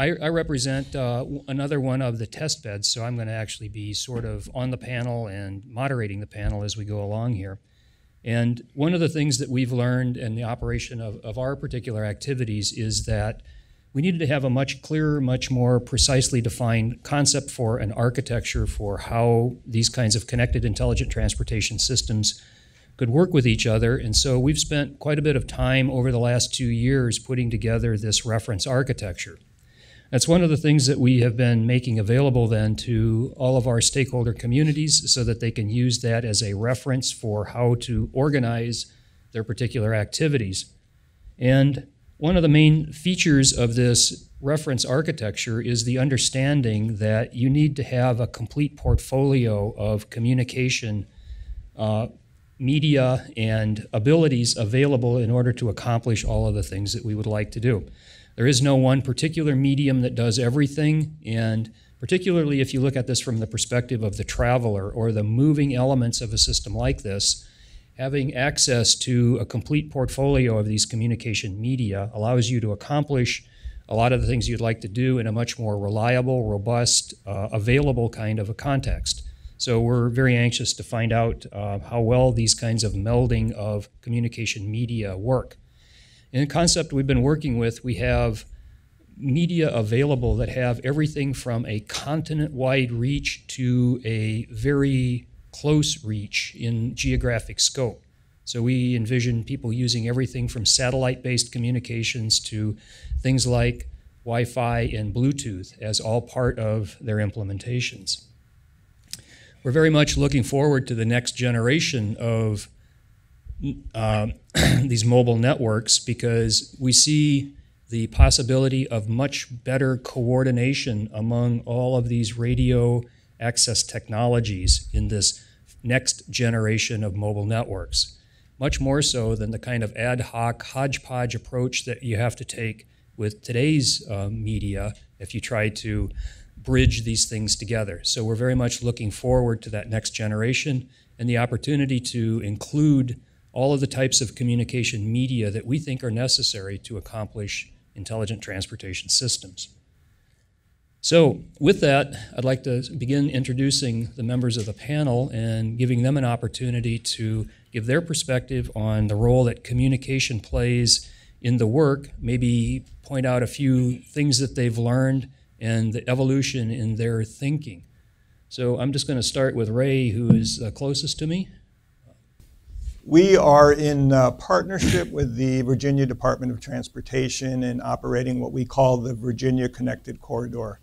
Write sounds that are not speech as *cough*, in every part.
I, I represent uh, another one of the test beds, so I'm going to actually be sort of on the panel and moderating the panel as we go along here. And one of the things that we've learned in the operation of, of our particular activities is that we needed to have a much clearer, much more precisely defined concept for an architecture for how these kinds of connected intelligent transportation systems could work with each other. And so we've spent quite a bit of time over the last two years putting together this reference architecture. That's one of the things that we have been making available then to all of our stakeholder communities so that they can use that as a reference for how to organize their particular activities. And one of the main features of this reference architecture is the understanding that you need to have a complete portfolio of communication uh, media and abilities available in order to accomplish all of the things that we would like to do. There is no one particular medium that does everything, and particularly if you look at this from the perspective of the traveler or the moving elements of a system like this, Having access to a complete portfolio of these communication media allows you to accomplish a lot of the things you'd like to do in a much more reliable, robust, uh, available kind of a context. So we're very anxious to find out uh, how well these kinds of melding of communication media work. In the concept we've been working with, we have media available that have everything from a continent-wide reach to a very close reach in geographic scope. So we envision people using everything from satellite-based communications to things like Wi-Fi and Bluetooth as all part of their implementations. We're very much looking forward to the next generation of uh, *clears throat* these mobile networks because we see the possibility of much better coordination among all of these radio access technologies in this next generation of mobile networks, much more so than the kind of ad hoc hodgepodge approach that you have to take with today's uh, media if you try to bridge these things together. So we're very much looking forward to that next generation and the opportunity to include all of the types of communication media that we think are necessary to accomplish intelligent transportation systems. So, with that, I'd like to begin introducing the members of the panel and giving them an opportunity to give their perspective on the role that communication plays in the work, maybe point out a few things that they've learned and the evolution in their thinking. So, I'm just going to start with Ray, who is uh, closest to me. We are in uh, partnership with the Virginia Department of Transportation in operating what we call the Virginia Connected Corridor.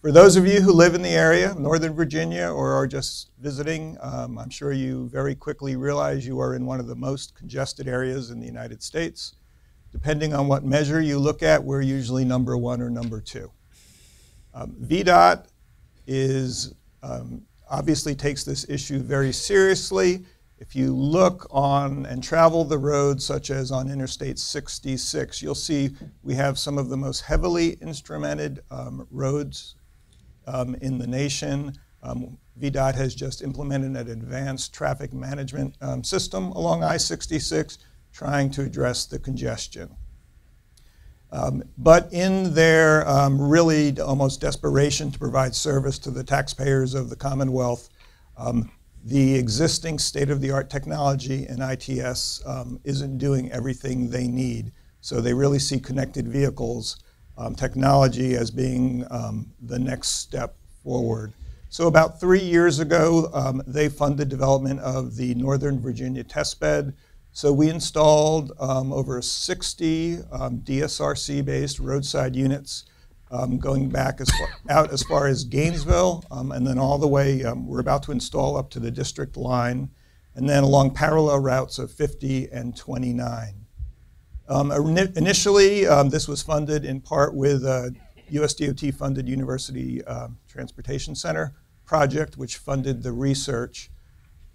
For those of you who live in the area, Northern Virginia, or are just visiting, um, I'm sure you very quickly realize you are in one of the most congested areas in the United States. Depending on what measure you look at, we're usually number one or number two. Um, VDOT is um, obviously takes this issue very seriously. If you look on and travel the roads, such as on Interstate 66, you'll see we have some of the most heavily instrumented um, roads um, in the nation. Um, VDOT has just implemented an advanced traffic management um, system along I-66 trying to address the congestion. Um, but in their um, really almost desperation to provide service to the taxpayers of the Commonwealth, um, the existing state-of-the-art technology in ITS isn't doing everything they need. So they really see connected vehicles um, technology as being um, the next step forward. So about three years ago, um, they funded development of the Northern Virginia testbed. So we installed um, over 60 um, DSRC-based roadside units um, going back as far, out as far as Gainesville, and then all the way, we're about to install up to the district line, and then along parallel routes of 50 and 29. Um, initially, um, this was funded in part with a USDOT funded University uh, Transportation Center project, which funded the research.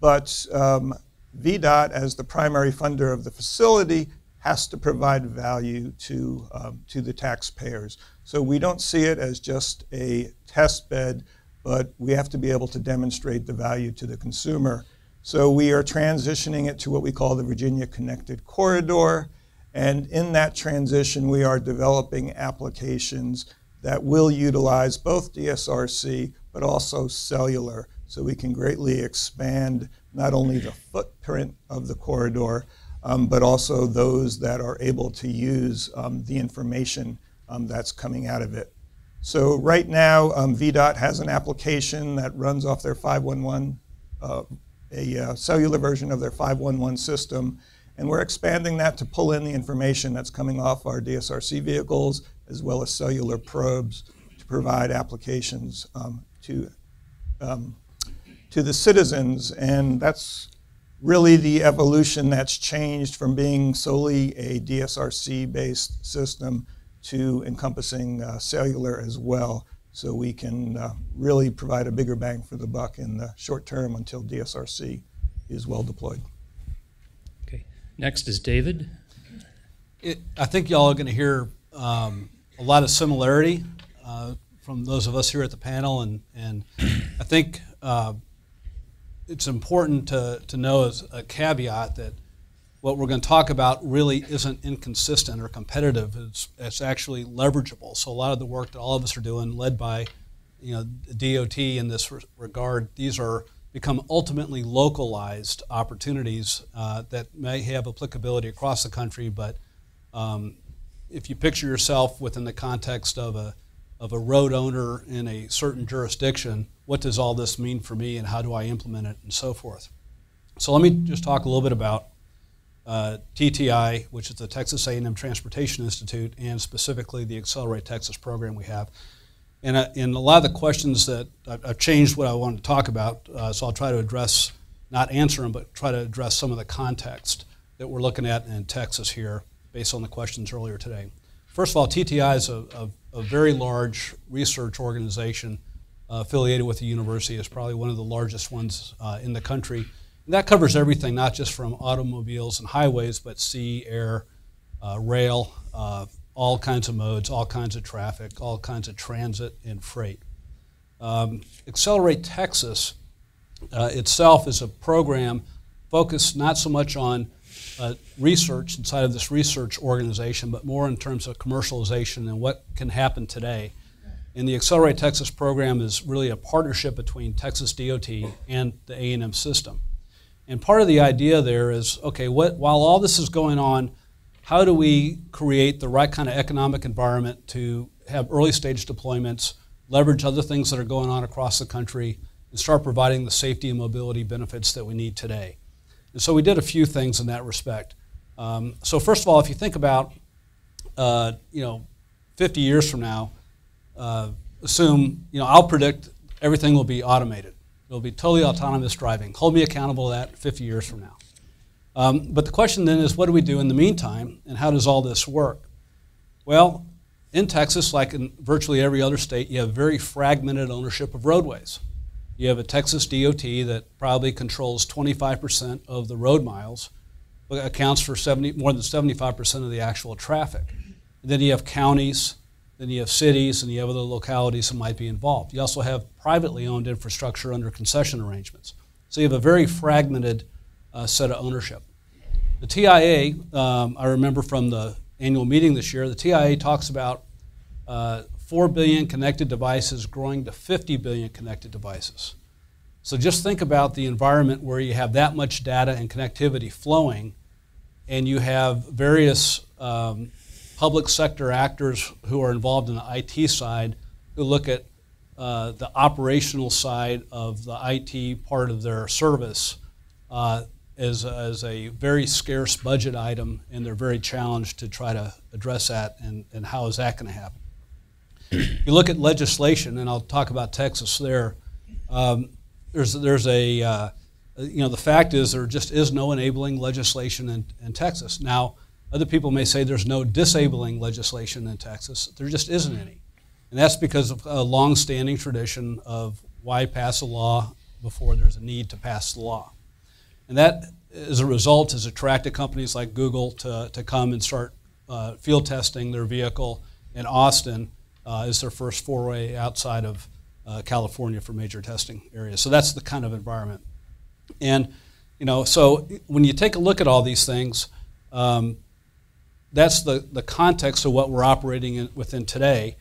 But um, VDOT, as the primary funder of the facility, has to provide value to, um, to the taxpayers. So we don't see it as just a test bed, but we have to be able to demonstrate the value to the consumer. So we are transitioning it to what we call the Virginia Connected Corridor. And in that transition, we are developing applications that will utilize both DSRC but also cellular so we can greatly expand not only the footprint of the corridor, um, but also those that are able to use um, the information um, that's coming out of it. So right now, um, VDOT has an application that runs off their 511, uh, a uh, cellular version of their 511 system, and we're expanding that to pull in the information that's coming off our DSRC vehicles as well as cellular probes to provide applications um, to um, to the citizens, and that's really the evolution that's changed from being solely a DSRC-based system to encompassing uh, cellular as well. So we can uh, really provide a bigger bang for the buck in the short term until DSRC is well deployed. Okay. Next is David. It, I think y'all are going to hear um, a lot of similarity uh, from those of us here at the panel, and, and I think uh, it's important to, to know as a caveat that what we're going to talk about really isn't inconsistent or competitive. It's, it's actually leverageable. So a lot of the work that all of us are doing, led by you know DOT in this re- regard, these are become ultimately localized opportunities uh, that may have applicability across the country. But um, if you picture yourself within the context of a of a road owner in a certain jurisdiction, what does all this mean for me and how do I implement it and so forth. So let me just talk a little bit about uh, TTI, which is the Texas A&M Transportation Institute, and specifically the Accelerate Texas program we have. And, uh, and a lot of the questions that I've, I've changed what I wanted to talk about, uh, so I'll try to address, not answer them, but try to address some of the context that we're looking at in Texas here based on the questions earlier today. First of all, TTI is a, a a very large research organization uh, affiliated with the university. It's probably one of the largest ones uh, in the country. And that covers everything, not just from automobiles and highways, but sea, air, uh, rail, uh, all kinds of modes, all kinds of traffic, all kinds of transit and freight. Um, Accelerate Texas uh, itself is a program focused not so much on uh, research inside of this research organization, but more in terms of commercialization and what can happen today. And the Accelerate Texas program is really a partnership between Texas DOT and the A&M system. And part of the idea there is, okay, what, while all this is going on, how do we create the right kind of economic environment to have early stage deployments, leverage other things that are going on across the country, and start providing the safety and mobility benefits that we need today? And so we did a few things in that respect. Um, so first of all, if you think about, uh, you know, 50 years from now, uh, assume, you know, I'll predict everything will be automated. It'll be totally autonomous driving. Hold me accountable to that 50 years from now. Um, but the question then is, what do we do in the meantime, and how does all this work? Well, in Texas, like in virtually every other state, you have very fragmented ownership of roadways. You have a Texas DOT that probably controls 25% of the road miles, but accounts for 70, more than 75% of the actual traffic. And then you have counties, then you have cities, and you have other localities that might be involved. You also have privately owned infrastructure under concession arrangements. So you have a very fragmented uh, set of ownership. The TIA, um, I remember from the annual meeting this year, the TIA talks about uh, 4 billion connected devices growing to 50 billion connected devices. So just think about the environment where you have that much data and connectivity flowing, and you have various um, public sector actors who are involved in the IT side who look at uh, the operational side of the IT part of their service uh, as, as a very scarce budget item, and they're very challenged to try to address that, and, and how is that going to happen? you look at legislation, and I'll talk about Texas there. Um, there's there's a uh, you know the fact is there just is no enabling legislation in, in Texas. Now, other people may say there's no disabling legislation in Texas. There just isn't any, and that's because of a long-standing tradition of why pass a law before there's a need to pass the law, and that as a result has attracted companies like Google to, to come and start uh, field testing their vehicle in Austin uh, is their first foray outside of uh, California for major testing areas. So that's the kind of environment. And, you know, so when you take a look at all these things, um, that's the, the context of what we're operating in, within today.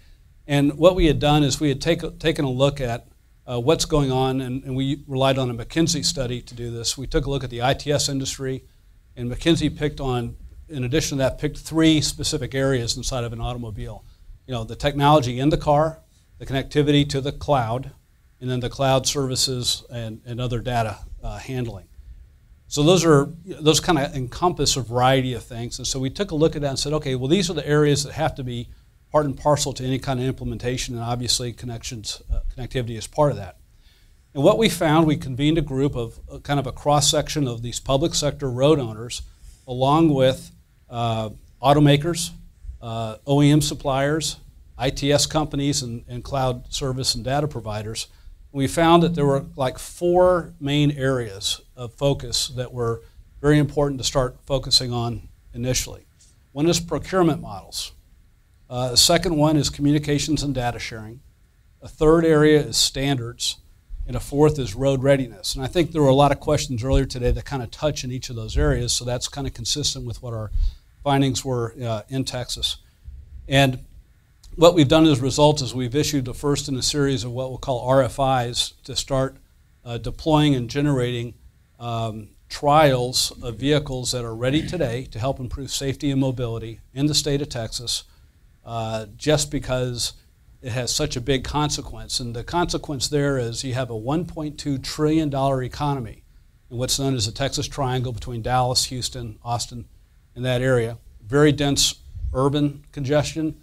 And what we had done is we had take, taken a look at uh, what's going on, and, and, we relied on a McKinsey study to do this. We took a look at the ITS industry, and McKinsey picked on, in addition to that, picked three specific areas inside of an automobile. You know, the technology in the car, the connectivity to the cloud, and then the cloud services and, and other data uh, handling. So those are those kind of encompass a variety of things. And so we took a look at that and said, okay, well these are the areas that have to be part and parcel to any kind of implementation, and obviously connections, uh, connectivity is part of that. And what we found, we convened a group of uh, kind of a cross section of these public sector road owners, along with uh, automakers, uh, OEM suppliers, ITS companies, and, and cloud service and data providers. We found that there were like four main areas of focus that were very important to start focusing on initially. One is procurement models. Uh, the second one is communications and data sharing. A third area is standards. And a fourth is road readiness. And I think there were a lot of questions earlier today that kind of touch in each of those areas, so that's kind of consistent with what our findings were uh, in Texas. And what we've done as a result is we've issued the first in a series of what we'll call RFIs to start uh, deploying and generating um, trials of vehicles that are ready today to help improve safety and mobility in the state of Texas uh, just because it has such a big consequence. And the consequence there is you have a $1.2 trillion economy in what's known as the Texas Triangle between Dallas, Houston, Austin, and that area. Very dense urban congestion,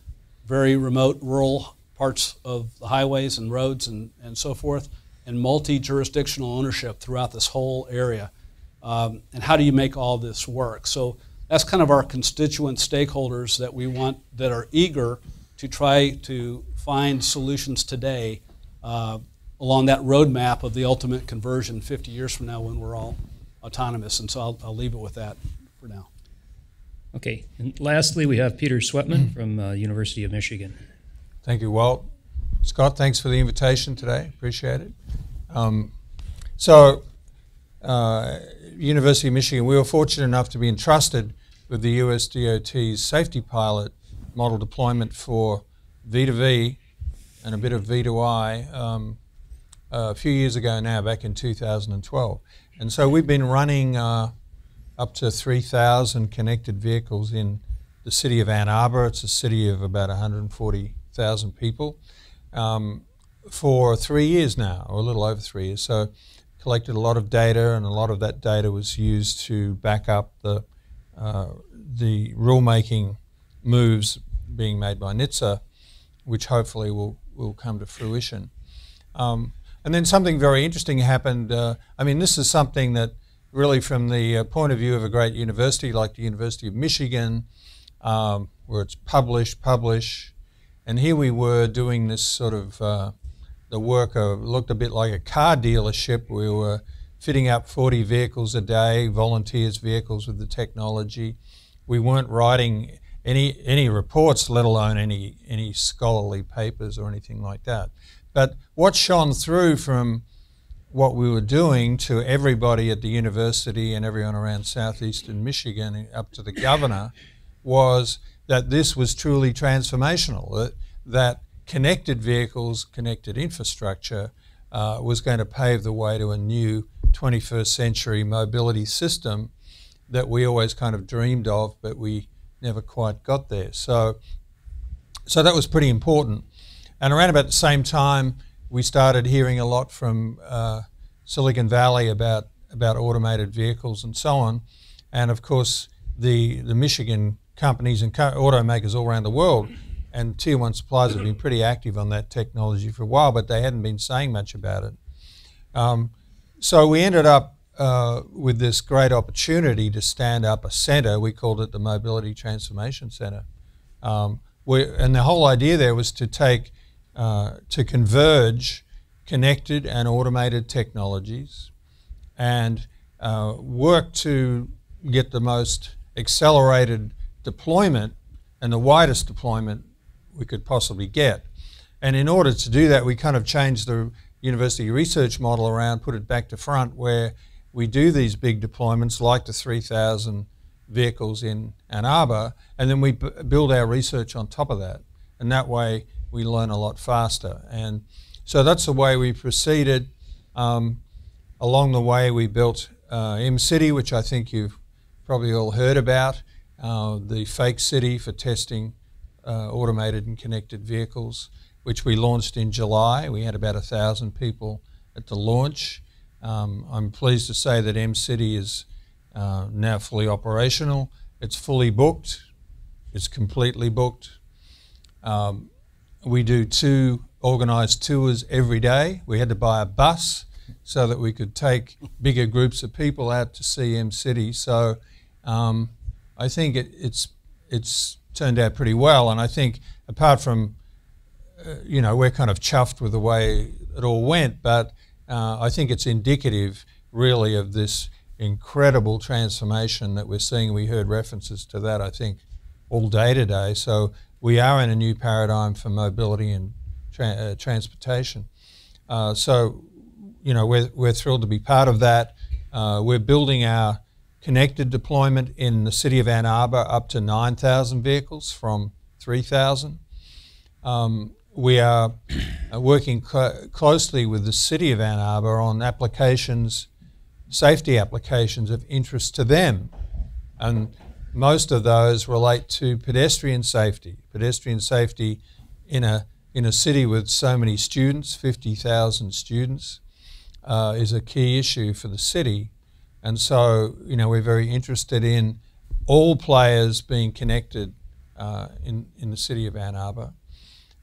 very remote rural parts of the highways and roads and, and so forth, and multi jurisdictional ownership throughout this whole area. Um, and how do you make all this work? So that's kind of our constituent stakeholders that we want that are eager to try to find solutions today uh, along that roadmap of the ultimate conversion 50 years from now when we're all autonomous. And so I'll, I'll leave it with that for now. Okay, and lastly, we have Peter Sweatman *clears throat* from uh, University of Michigan. Thank you, Walt. Scott, thanks for the invitation today. Appreciate it. Um, so, uh, University of Michigan, we were fortunate enough to be entrusted with the US DOT's safety pilot model deployment for V2V and a bit of V2I um, a few years ago now, back in 2012. And so we've been running uh, up to 3,000 connected vehicles in the city of Ann Arbor. It's a city of about 140,000 people um, for three years now, or a little over three years. So collected a lot of data, and a lot of that data was used to back up the uh, the rulemaking moves being made by NHTSA, which hopefully will will come to fruition. Um, and then something very interesting happened. Uh, I mean, this is something that really from the uh, point of view of a great university like the University of Michigan, um, where it's publish, publish, and here we were doing this sort of uh, the work of looked a bit like a car dealership. We were fitting up 40 vehicles a day, volunteers' vehicles with the technology. We weren't writing any any reports, let alone any any scholarly papers or anything like that. But what shone through from what we were doing to everybody at the university and everyone around southeastern Michigan up to the governor was that this was truly transformational, that, that connected vehicles, connected infrastructure uh, was going to pave the way to a new 21st century mobility system that we always kind of dreamed of, but we never quite got there. So, so that was pretty important. And around about the same time, we started hearing a lot from uh, Silicon Valley about about automated vehicles and so on, and of course the the Michigan companies and co- automakers all around the world and tier one suppliers have been pretty active on that technology for a while, but they hadn't been saying much about it. Um, so we ended up uh, with this great opportunity to stand up a center. We called it the Mobility Transformation Center. Um, we, and the whole idea there was to take uh, to converge connected and automated technologies and uh, work to get the most accelerated deployment and the widest deployment we could possibly get. And in order to do that, we kind of changed the university research model around, put it back to front, where we do these big deployments like the 3,000 vehicles in Ann Arbor, and then we build our research on top of that. And that way, we learn a lot faster. And so that's the way we proceeded. Um, along the way, we built uh, M City, which I think you've probably all heard about, uh, the fake city for testing uh, automated and connected vehicles, which we launched in July. We had about a thousand people at the launch. Um, I'm pleased to say that M City is uh, now fully operational. It's fully booked. It's completely booked. Um, we do two organised tours every day. We had to buy a bus so that we could take *laughs* bigger groups of people out to see M City. So um, I think it, it's it's turned out pretty well. And I think apart from uh, you know we're kind of chuffed with the way it all went, but uh, I think it's indicative really of this incredible transformation that we're seeing. We heard references to that I think all day today. So we are in a new paradigm for mobility and tra- uh, transportation. Uh, so, you know, we're, we're thrilled to be part of that. Uh, we're building our connected deployment in the city of Ann Arbor up to 9,000 vehicles from 3,000. Um, we are uh, working cl- closely with the city of Ann Arbor on applications, safety applications of interest to them. And most of those relate to pedestrian safety. Pedestrian safety in a in a city with so many students, 50,000 students, uh, is a key issue for the city. And so, you know, we're very interested in all players being connected uh, in, in the city of Ann Arbor.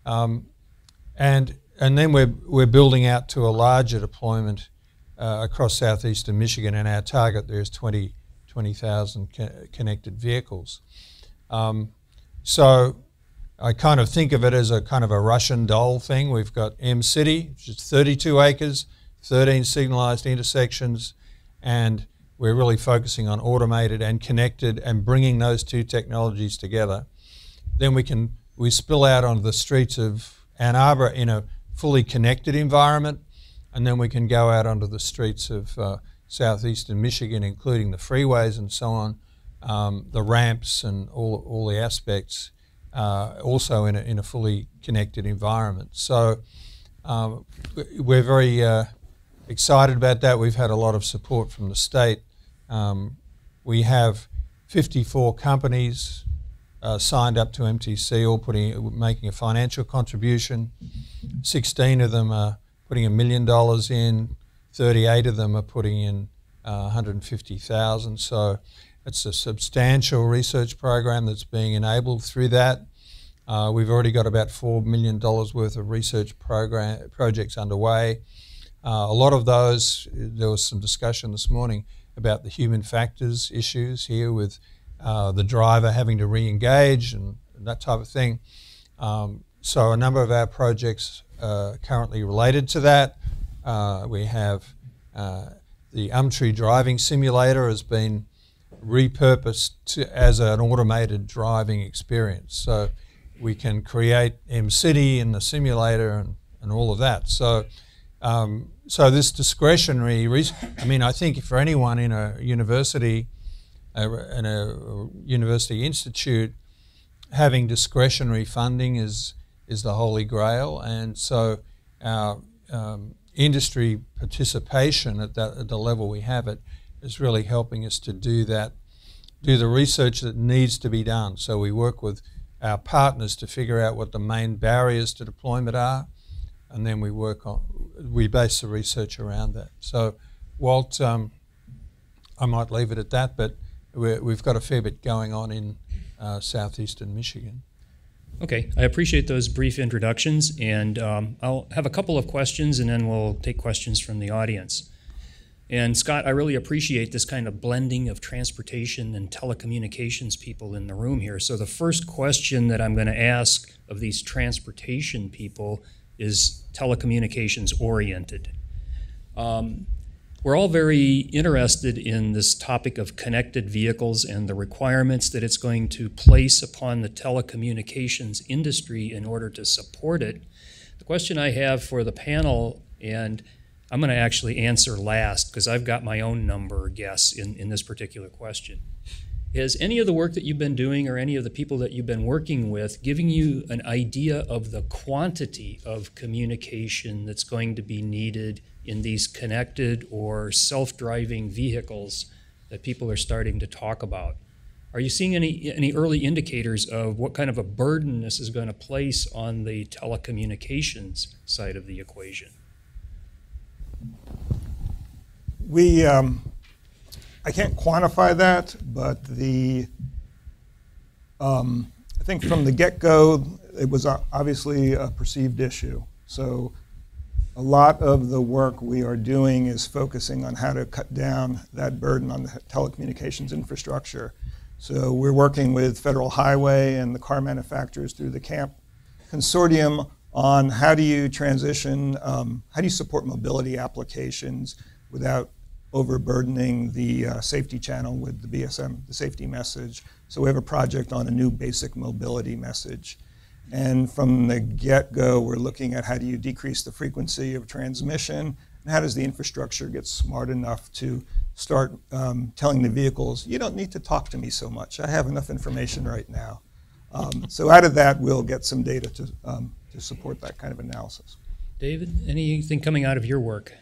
Um, and, and then we're, we're building out to a larger deployment uh, across southeastern Michigan, and our target there is 20 20,000 connected vehicles. Um, so I kind of think of it as a kind of a Russian doll thing. We've got M City, which is 32 acres, 13 signalized intersections, and we're really focusing on automated and connected and bringing those two technologies together. Then we can we spill out onto the streets of Ann Arbor in a fully connected environment, and then we can go out onto the streets of uh, southeastern Michigan, including the freeways and so on, um, the ramps and all, all the aspects, uh, also in a, in a fully connected environment. So um, we're very uh, excited about that. We've had a lot of support from the state. Um, we have 54 companies uh, signed up to MTC, all putting making a financial contribution. 16 of them are putting a million dollars in. 38 of them are putting in uh, 150,000. So it's a substantial research program that's being enabled through that. Uh, we've already got about $4 million worth of research program, projects underway. Uh, a lot of those, there was some discussion this morning about the human factors issues here with uh, the driver having to re engage and, and, that type of thing. Um, so, a number of our projects are currently related to that. Uh, we have uh, the UMTRI driving simulator has been repurposed to, as an automated driving experience. So we can create M City in the simulator and, and all of that. So, um, so this discretionary, I mean, I think for anyone in a university, uh, in a university institute, having discretionary funding is is the holy grail. And so our um, industry participation at, that, at the level we have it is really helping us to do that, do the research that needs to be done. So we work with our partners to figure out what the main barriers to deployment are, and then we work on, we base the research around that. So, Walt, um, I might leave it at that, but we have got a fair bit going on in uh, southeastern Michigan. Okay, I appreciate those brief introductions, and um, I'll have a couple of questions, and then we'll take questions from the audience. And Scott, I really appreciate this kind of blending of transportation and telecommunications people in the room here. So the first question that I'm going to ask of these transportation people is telecommunications oriented. Um, we're all very interested in this topic of connected vehicles and the requirements that it's going to place upon the telecommunications industry in order to support it. The question I have for the panel, and I'm going to actually answer last because I've got my own number guess in, in this particular question, Has any of the work that you've been doing or any of the people that you've been working with giving you an idea of the quantity of communication that's going to be needed in these connected or self-driving vehicles that people are starting to talk about? Are you seeing any, any early indicators of what kind of a burden this is going to place on the telecommunications side of the equation? We, um, I can't quantify that, but the, um, I think from the get-go, it was obviously a perceived issue. So a lot of the work we are doing is focusing on how to cut down that burden on the telecommunications infrastructure. So we're working with Federal Highway and the car manufacturers through the CAMP consortium on how do you transition, um, how do you support mobility applications without overburdening the uh, safety channel with the BSM, the safety message. So we have a project on a new basic mobility message. And from the get-go, we're looking at how do you decrease the frequency of transmission, and how does the infrastructure get smart enough to start um, telling the vehicles, you don't need to talk to me so much. I have enough information right now. Um, so out of that, we'll get some data to, um, to support that kind of analysis. David, anything coming out of your work?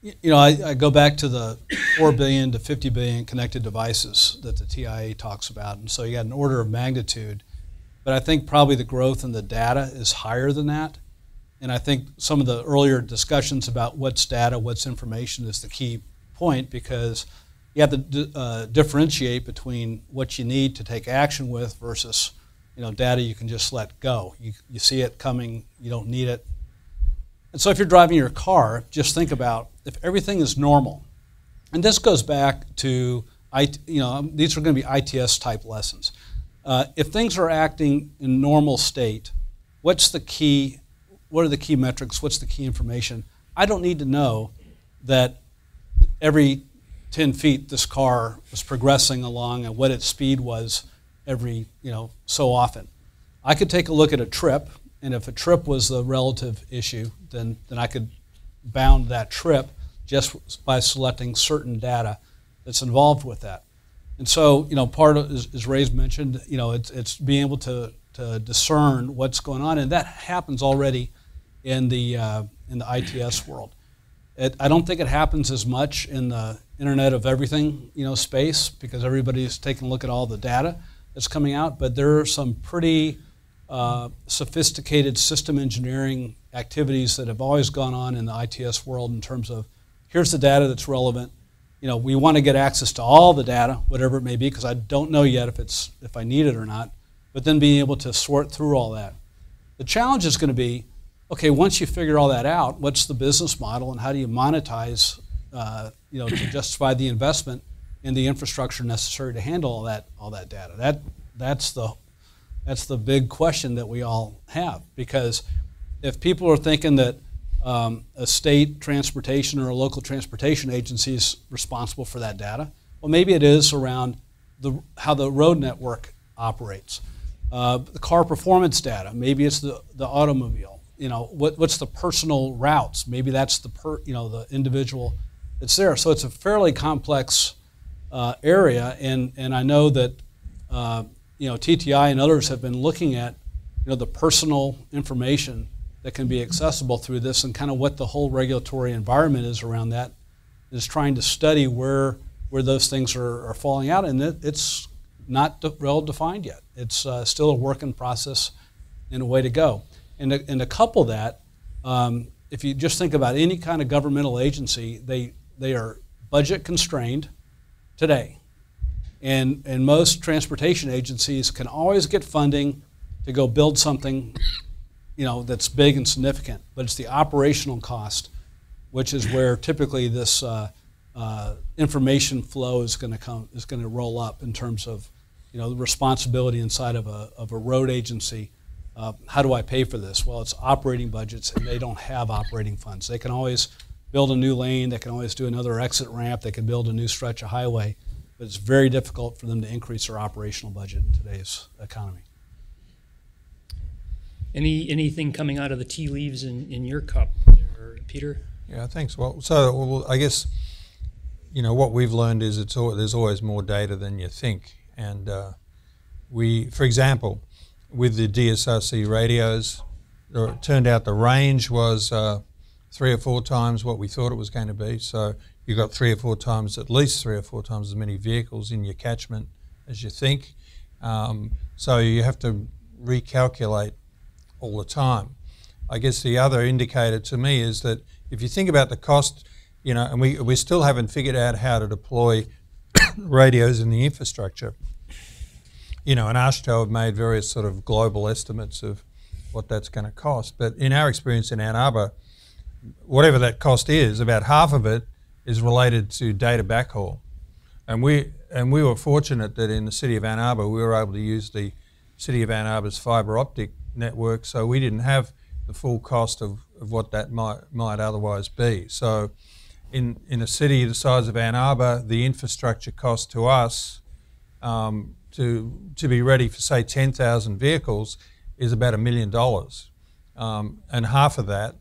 You know, I, I go back to the 4 billion to 50 billion connected devices that the TIA talks about. And so you got an order of magnitude. But I think probably the growth in the data is higher than that. And I think some of the earlier discussions about what's data, what's information is the key point because you have to uh, differentiate between what you need to take action with versus you know data you can just let go. You, you see it coming, you don't need it, and so if you're driving your car, just think about if everything is normal. And this goes back to, IT, you know, these are going to be ITS type lessons. Uh, if things are acting in normal state, what's the key? What are the key metrics? What's the key information? I don't need to know that every 10 feet this car was progressing along and what its speed was every, you know, so often. I could take a look at a trip, and if a trip was the relative issue, then, then I could bound that trip just by selecting certain data that's involved with that. And so, you know, part of, as, as Ray's mentioned, you know, it's, it's being able to, to discern what's going on, and that happens already in the, uh, in the ITS world. It, I don't think it happens as much in the Internet of Everything, you know, space because everybody's taking a look at all the data that's coming out. But there are some pretty uh, sophisticated system engineering activities that have always gone on in the ITS world in terms of here's the data that's relevant. You know, we want to get access to all the data, whatever it may be, because I don't know yet if it's if I need it or not. But then being able to sort through all that. The challenge is going to be okay, once you figure all that out, what's the business model and how do you monetize, uh, you know, to justify the investment in the infrastructure necessary to handle all that all that data? That that's the that's the big question that we all have because if people are thinking that um, a state transportation or a local transportation agency is responsible for that data, well, maybe it is around the, how the road network operates. Uh, the car performance data, maybe it's the, the automobile. You know, what, what's the personal routes? Maybe that's the per, you know the individual that's there. So it's a fairly complex uh, area, and and I know that uh, you know TTI and others have been looking at you know the personal information that can be accessible through this, and kind of what the whole regulatory environment is around that. Is trying to study where where those things are, are falling out, and it, it's not de- well defined yet. It's uh, still a work in process and a way to go. And to, and to couple that, um, if you just think about any kind of governmental agency, they, they are budget constrained today. And, and most transportation agencies can always get funding to go build something you know, that's big and significant, but it's the operational cost, which is where typically this uh, uh, information flow is going to come is going to roll up in terms of you know the responsibility inside of a, of a road agency. Uh, how do I pay for this? Well, it's operating budgets, and they don't have operating funds. They can always build a new lane. They can always do another exit ramp. They can build a new stretch of highway, but it's very difficult for them to increase their operational budget in today's economy. Any anything coming out of the tea leaves in, in your cup, there, Peter? Yeah, thanks. Well, so well, I guess you know what we've learned is it's al- there's always more data than you think, And uh, we, for example, with the DSRC radios, it turned out the range was uh, three or four times what we thought it was going to be. So you've got three or four times, at least three or four times as many vehicles in your catchment as you think. Um, so you have to recalculate all the time. I guess the other indicator to me is that if you think about the cost, you know, and we, we still haven't figured out how to deploy *coughs* radios in the infrastructure. You know, and AASHTO have made various sort of global estimates of what that's going to cost. But in our experience in Ann Arbor, whatever that cost is, about half of it is related to data backhaul. And we, and we were fortunate that in the city of Ann Arbor, we were able to use the city of Ann Arbor's fiber optic network, so we didn't have the full cost of, of what that might, might otherwise be. So in, in a city the size of Ann Arbor, the infrastructure cost to us um, to, to be ready for, say, 10,000 vehicles is about a million dollars. Um, and half of that,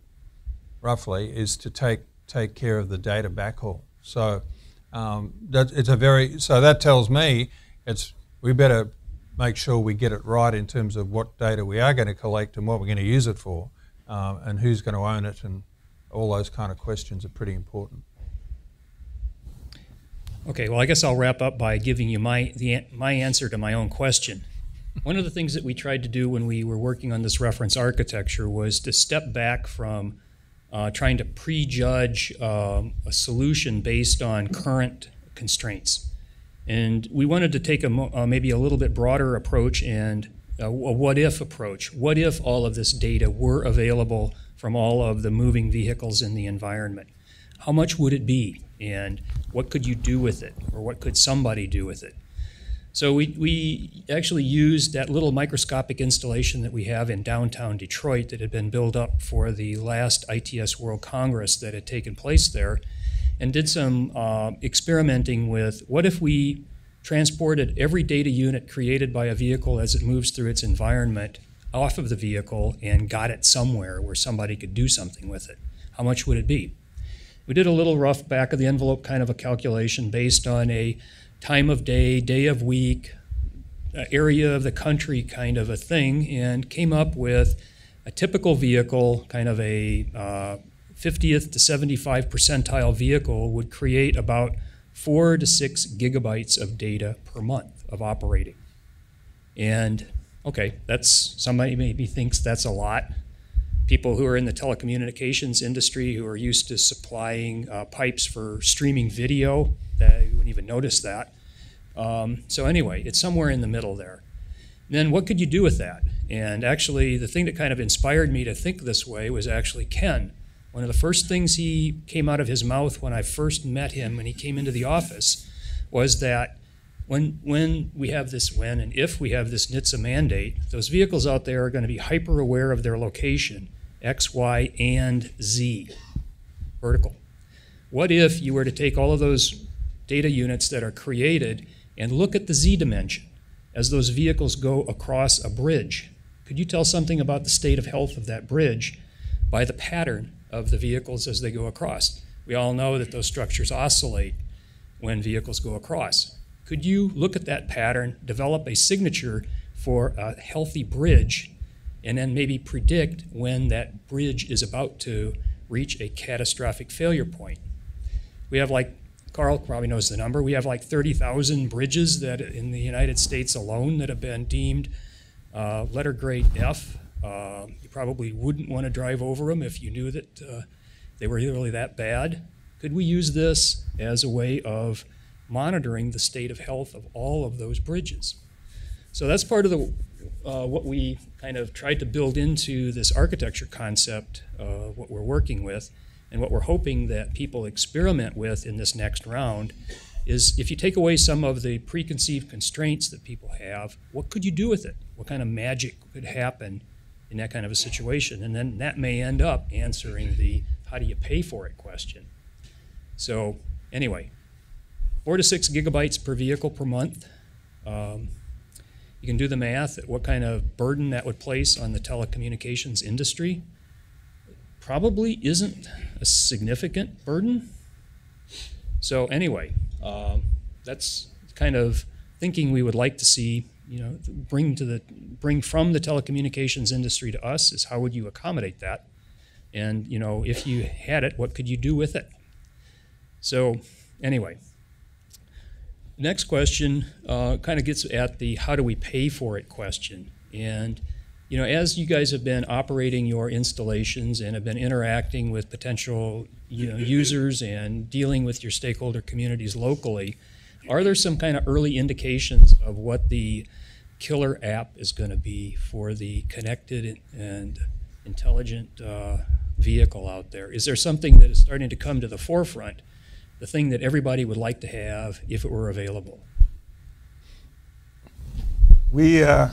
roughly, is to take, take care of the data backhaul. So um, that, it's a very, so that tells me it's, we better make sure we get it right in terms of what data we are going to collect and what we're going to use it for, um, and who's going to own it, and all those kind of questions are pretty important. Okay, well, I guess I'll wrap up by giving you my, the, my answer to my own question. One of the things that we tried to do when we were working on this reference architecture was to step back from uh, trying to prejudge um, a solution based on current constraints. And we wanted to take a uh, maybe a little bit broader approach and a, a what if approach. What if all of this data were available from all of the moving vehicles in the environment? How much would it be? And what could you do with it? Or what could somebody do with it? So we, we actually used that little microscopic installation that we have in downtown Detroit that had been built up for the last ITS World Congress that had taken place there and did some uh, experimenting with what if we transported every data unit created by a vehicle as it moves through its environment off of the vehicle and got it somewhere where somebody could do something with it? How much would it be? We did a little rough back of the envelope kind of a calculation based on a time of day, day of week, uh, area of the country kind of a thing, and came up with a typical vehicle, kind of a uh, 50th to 75 percentile vehicle, would create about four to six gigabytes of data per month of operating. And okay, that's somebody maybe thinks that's a lot. People who are in the telecommunications industry who are used to supplying uh, pipes for streaming video, that you wouldn't even notice that. Um, so anyway, it's somewhere in the middle there. Then what could you do with that? And actually, the thing that kind of inspired me to think this way was actually Ken. One of the first things he came out of his mouth when I first met him when he came into the office was that when, when we have this, when and if we have this NHTSA mandate, those vehicles out there are going to be hyper aware of their location, X, Y, and Z, vertical. What if you were to take all of those data units that are created and look at the Z dimension as those vehicles go across a bridge? Could you tell something about the state of health of that bridge by the pattern of the vehicles as they go across? We all know that those structures oscillate when vehicles go across. Could you look at that pattern, develop a signature for a healthy bridge, and then maybe predict when that bridge is about to reach a catastrophic failure point? We have like, Carl probably knows the number, we have like 30,000 bridges that in the United States alone that have been deemed uh, letter grade F. Uh, probably wouldn't want to drive over them if you knew that uh, they were really that bad. Could we use this as a way of monitoring the state of health of all of those bridges? So that's part of the uh, what we kind of tried to build into this architecture concept, uh, what we're working with, and what we're hoping that people experiment with in this next round is if you take away some of the preconceived constraints that people have, what could you do with it? What kind of magic could happen in that kind of a situation? And then that may end up answering the how do you pay for it question. So, anyway, four to six gigabytes per vehicle per month. Um, you can do the math at what kind of burden that would place on the telecommunications industry. Probably isn't a significant burden. So, anyway, um, that's kind of thinking we would like to see, you know, bring to the bring from the telecommunications industry to us is how would you accommodate that? And you know, if you had it, what could you do with it? So, anyway, next question uh, kind of gets at the how do we pay for it question. And you know, as you guys have been operating your installations and have been interacting with potential you know, users and dealing with your stakeholder communities locally, are there some kind of early indications of what the killer app is going to be for the connected and intelligent uh, vehicle out there? Is there something that is starting to come to the forefront, the thing that everybody would like to have if it were available? We, uh,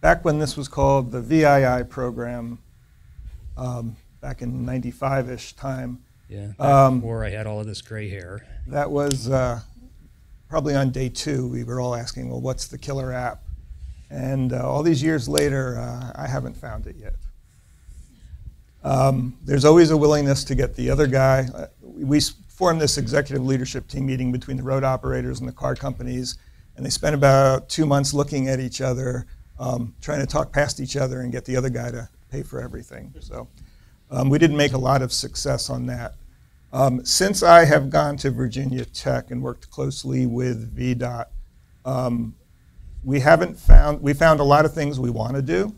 back when this was called the VII program, um, back in 95-ish time, Yeah, Um, before I had all of this gray hair. that was uh, probably on day two, we were all asking, well, what's the killer app? And uh, all these years later, uh, I haven't found it yet. Um, there's always a willingness to get the other guy. Uh, we formed this executive leadership team meeting between the road operators and the car companies, and they spent about two months looking at each other, um, trying to talk past each other and get the other guy to pay for everything. So um, we didn't make a lot of success on that. Um, since I have gone to Virginia Tech and worked closely with VDOT, um, we haven't found, we found a lot of things we want to do,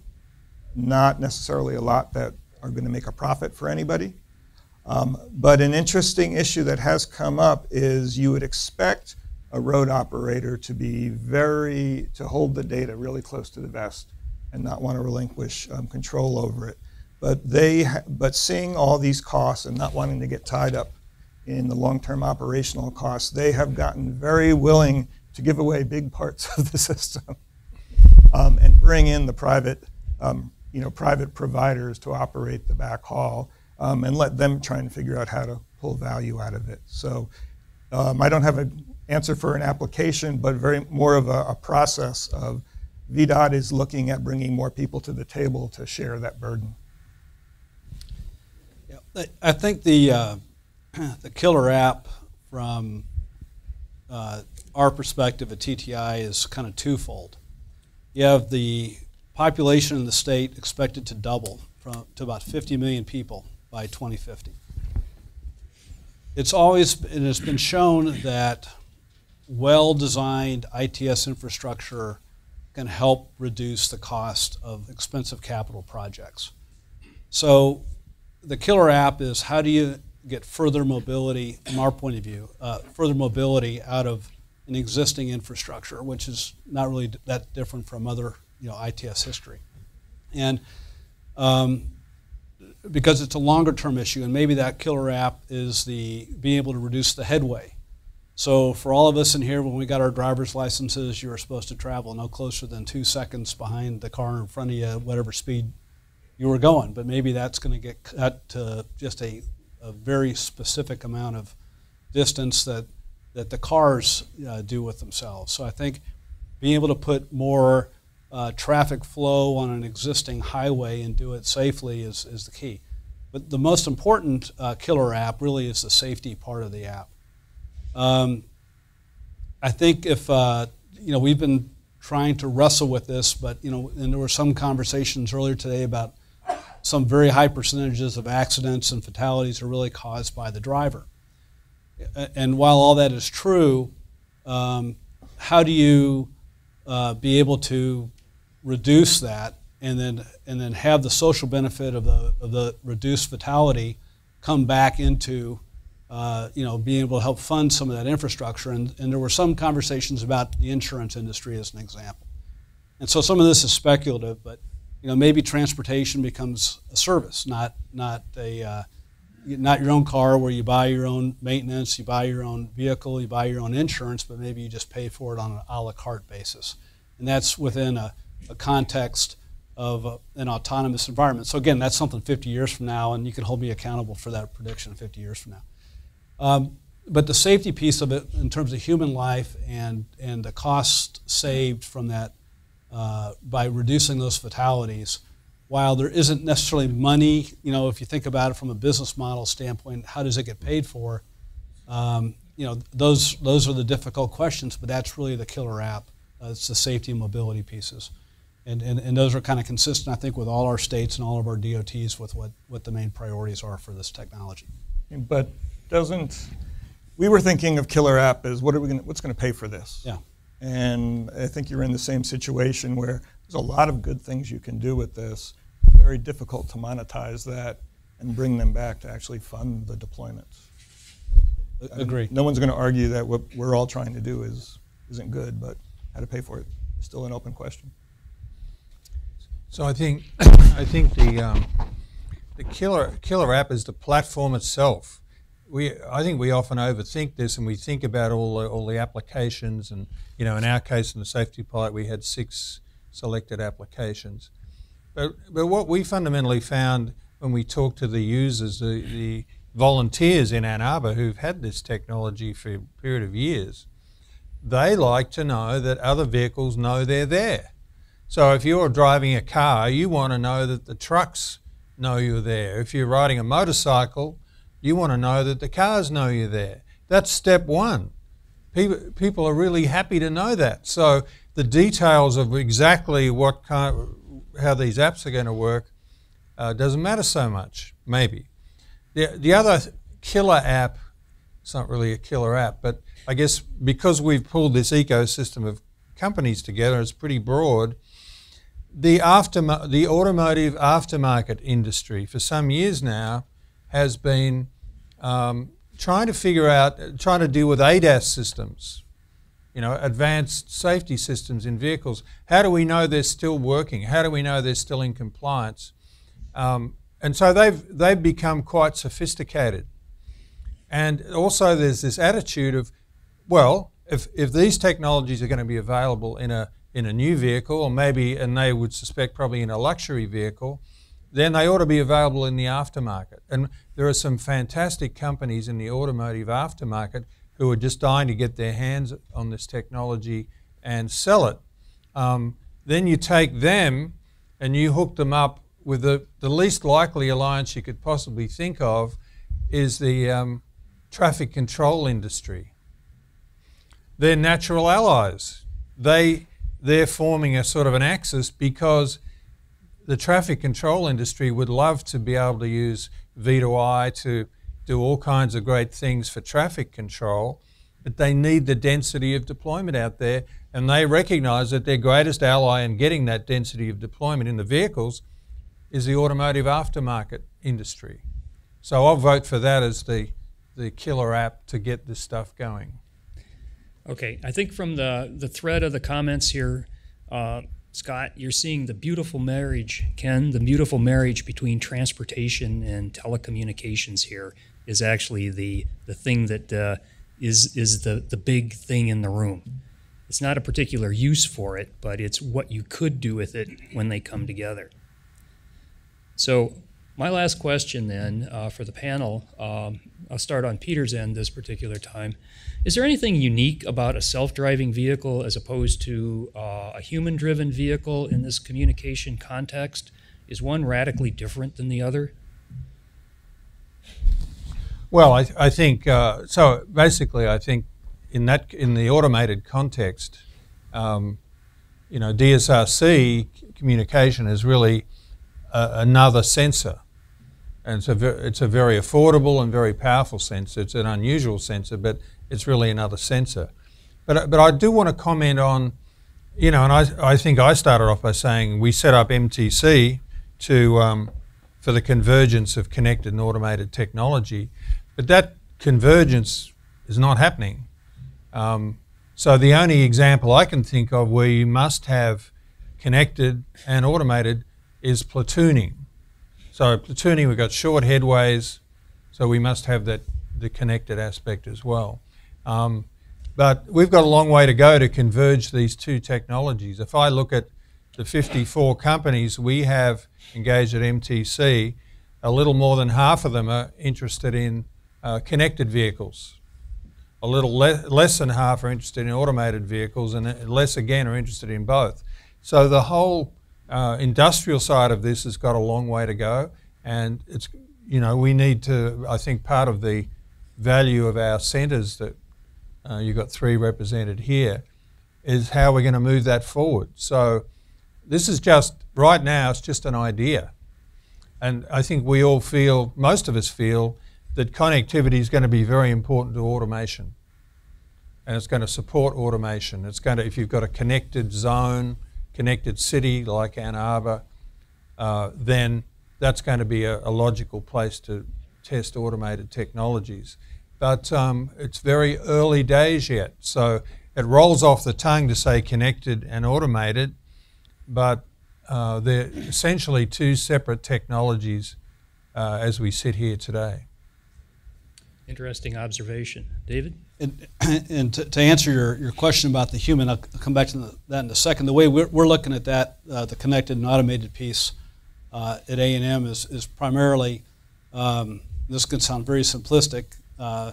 not necessarily a lot that are going to make a profit for anybody. Um, but an interesting issue that has come up is you would expect a road operator to be very, to hold the data really close to the vest and not want to relinquish um, control over it. But they, but seeing all these costs and not wanting to get tied up in the long-term operational costs, they have gotten very willing to give away big parts *laughs* of the system um, and bring in the private, um, you know, private providers to operate the backhaul um, and let them try and figure out how to pull value out of it. So um, I don't have an answer for an application, but very more of a, a process of VDOT is looking at bringing more people to the table to share that burden. I think the uh, *clears throat* the killer app from uh, our perspective at TTI is kind of twofold. You have the population in the state expected to double from to about 50 million people by 2050. It's always and it's been shown that well-designed ITS infrastructure can help reduce the cost of expensive capital projects. So the killer app is how do you get further mobility, from our point of view, uh, further mobility out of an existing infrastructure, which is not really that different from other, you know, ITS history. And um, because it's a longer term issue, and maybe that killer app is the being able to reduce the headway. So for all of us in here, when we got our driver's licenses, you were supposed to travel no closer than two seconds behind the car in front of you, at whatever speed you were going. But maybe that's going to get cut to just a, a very specific amount of distance that, that the cars uh, do with themselves. So I think being able to put more uh, traffic flow on an existing highway and do it safely is, is the key. But the most important uh, killer app really is the safety part of the app. Um, I think if uh, you know we've been trying to wrestle with this, but you know, and there were some conversations earlier today about some very high percentages of accidents and fatalities are really caused by the driver. And while all that is true, um, how do you uh, be able to reduce that and then and then have the social benefit of the of the reduced fatality come back into uh, you know being able to help fund some of that infrastructure and, and there were some conversations about the insurance industry as an example and so some of this is speculative but you know maybe transportation becomes a service not not a uh, not your own car where you buy your own maintenance you buy your own vehicle you buy your own insurance but maybe you just pay for it on an a la carte basis and that's within a, a context of uh, an autonomous environment. So again, that's something 50 years from now, and you can hold me accountable for that prediction 50 years from now. Um, but the safety piece of it, in terms of human life and and the cost saved from that uh, by reducing those fatalities, while there isn't necessarily money, you know, if you think about it from a business model standpoint, how does it get paid for? Um, you know, those those are the difficult questions, but that's really the killer app. Uh, it's the safety and mobility pieces, and, and and those are kind of consistent, I think, with all our states and all of our DOTs with what what the main priorities are for this technology. But doesn't, we were thinking of killer app as what are we going what's going to pay for this? Yeah. And I think you're in the same situation where there's a lot of good things you can do with this. Very difficult to monetize that and bring them back to actually fund the deployments. I mean, Agree. No one's going to argue that what we're all trying to do is isn't good, but how to pay for it is still an open question. So I think *coughs* I think the um, the killer killer app is the platform itself. We I think we often overthink this and we think about all the, all the applications and you know in our case in the safety pilot we had six selected applications. But but what we fundamentally found when we talked to the users, the, the volunteers in Ann Arbor who've had this technology for a period of years, they like to know that other vehicles know they're there. So if you're driving a car, you want to know that the trucks know you're there. If you're riding a motorcycle, you want to know that the cars know you're there. That's step one. People, people are really happy to know that. So the details of exactly what kind, how these apps are going to work uh, doesn't matter so much, maybe. The, the other killer app, it's not really a killer app, but I guess because we've pulled this ecosystem of companies together, it's pretty broad. The, afterma- the automotive aftermarket industry for some years now has been um, trying to figure out, trying to deal with ADAS systems, you know, advanced safety systems in vehicles. How do we know they're still working? How do we know they're still in compliance? Um, and so they've, they've become quite sophisticated. And also, there's this attitude of, well, if, if these technologies are going to be available in a, in a new vehicle, or maybe, and they would suspect probably in a luxury vehicle, then they ought to be available in the aftermarket. And there are some fantastic companies in the automotive aftermarket who are just dying to get their hands on this technology and sell it. Um, then you take them and you hook them up with the, the least likely alliance you could possibly think of is the um, traffic control industry. They're natural allies. They, they're forming a sort of an axis because the traffic control industry would love to be able to use V2I to do all kinds of great things for traffic control, but they need the density of deployment out there, and they recognize that their greatest ally in getting that density of deployment in the vehicles is the automotive aftermarket industry. So I'll vote for that as the, the killer app to get this stuff going. Okay, I think from the, the thread of the comments here, uh, Scott, you're seeing the beautiful marriage, Ken, the beautiful marriage between transportation and telecommunications here is actually the, the thing that uh, is is the, the big thing in the room. It's not a particular use for it, but it's what you could do with it when they come together. So, my last question then uh, for the panel, um, I'll start on Peter's end this particular time. Is there anything unique about a self driving vehicle as opposed to uh, a human driven vehicle in this communication context? Is one radically different than the other? Well, I, I think uh, so. Basically, I think in that in the automated context, um, you know, DSRC communication is really uh, another sensor, and it's a it's a very affordable and very powerful sensor. It's an unusual sensor, but it's really another sensor. But but I do want to comment on, you know, and I I think I started off by saying we set up MTC to um, for the convergence of connected and automated technology. But that convergence is not happening. Um, so the only example I can think of where you must have connected and automated is platooning. So platooning, we've got short headways, so we must have that the connected aspect as well. Um, but we've got a long way to go to converge these two technologies. If I look at the 54 companies we have engaged at MTC, a little more than half of them are interested in uh, connected vehicles. A little le- less than half are interested in automated vehicles, and less again are interested in both. So the whole uh, industrial side of this has got a long way to go, and it's you know we need to. I think part of the value of our centres that uh, you've got three represented here, is how we're going to move that forward. So this is just, right now, it's just an idea. And I think we all feel, most of us feel, that connectivity is going to be very important to automation. And it's going to support automation. It's going to, if you've got a connected zone, connected city like Ann Arbor, uh, then that's going to be a, a, logical place to test automated technologies. But um, it's very early days yet. So it rolls off the tongue to say connected and automated, but uh, they're essentially two separate technologies uh, as we sit here today. Interesting observation. David? And, *clears throat* and to, to, answer your, your question about the human, I'll come back to the, that in a second. The way we're, we're looking at that, uh, the connected and automated piece uh, at A&M is, is primarily, um, this can sound very simplistic, uh,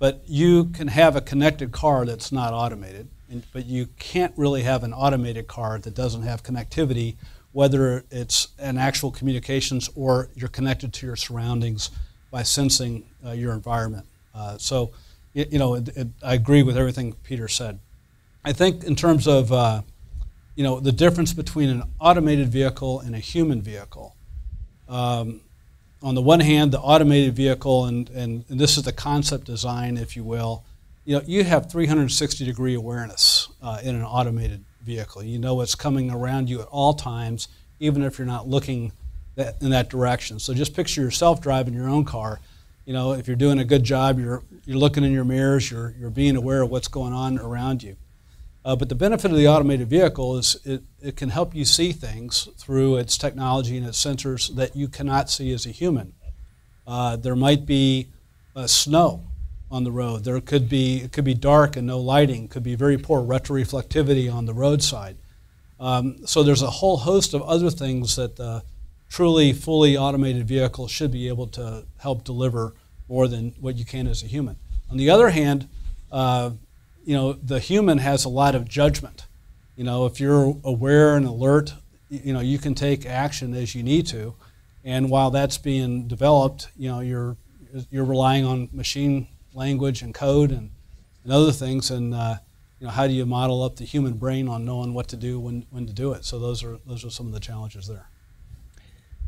but you can have a connected car that's not automated, and, but you can't really have an automated car that doesn't have connectivity, whether it's an actual communications or you're connected to your surroundings by sensing uh, your environment. Uh, so, you, you know, it, it, I agree with everything Peter said. I think in terms of, uh, you know, the difference between an automated vehicle and a human vehicle. Um, on the one hand, the automated vehicle, and, and, and, this is the concept design, if you will, you know, you have 360 degree awareness uh, in an automated vehicle. You know what's coming around you at all times, even if you're not looking that, in that direction. So just picture yourself driving your own car. You know, if you're doing a good job, you're, you're looking in your mirrors, you're, you're being aware of what's going on around you. Uh, but the benefit of the automated vehicle is it, it can help you see things through its technology and its sensors that you cannot see as a human. Uh, there might be uh, snow on the road. There could be it could be dark and no lighting. Could be very poor retroreflectivity on the roadside. Um, so there's a whole host of other things that uh, truly fully automated vehicle should be able to help deliver more than what you can as a human. On the other hand, uh, you know, the human has a lot of judgment. You know, if you're aware and alert, you know, you can take action as you need to. And while that's being developed, you know, you're you're relying on machine language and code and, and other things. And uh, you know, how do you model up the human brain on knowing what to do when, when to do it? So those are those are some of the challenges there.